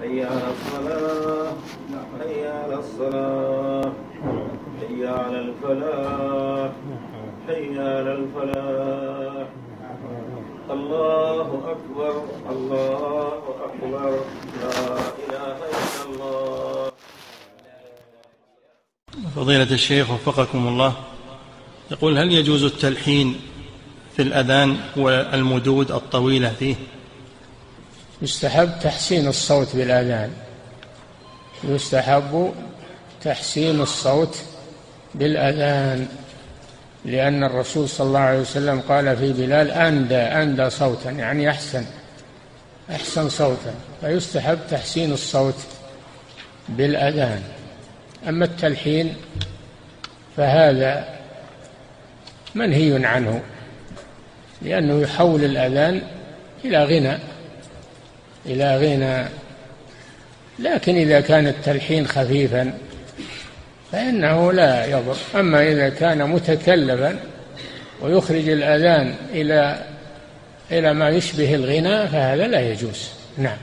حي على الصلاة حي على الصلاة حي على الفلاح حي على الفلاح. الله أكبر الله أكبر لا إله إلا الله. فضيلة الشيخ وفقكم الله يقول هل يجوز التلحين في الأذان والمدود الطويلة فيه؟ يستحب تحسين الصوت بالأذان. يستحب تحسين الصوت بالأذان لأن الرسول صلى الله عليه وسلم قال في بلال أندى أندى صوتا. يعني أحسن أحسن صوتا. فيستحب تحسين الصوت بالأذان. أما التلحين فهذا منهي عنه لأنه يحول الأذان إلى غنى. إلى غنى. لكن إذا كان التلحين خفيفا فإنه لا يضر. أما إذا كان متكلفا ويخرج الأذان إلى إلى ما يشبه الغنى فهذا لا يجوز. نعم.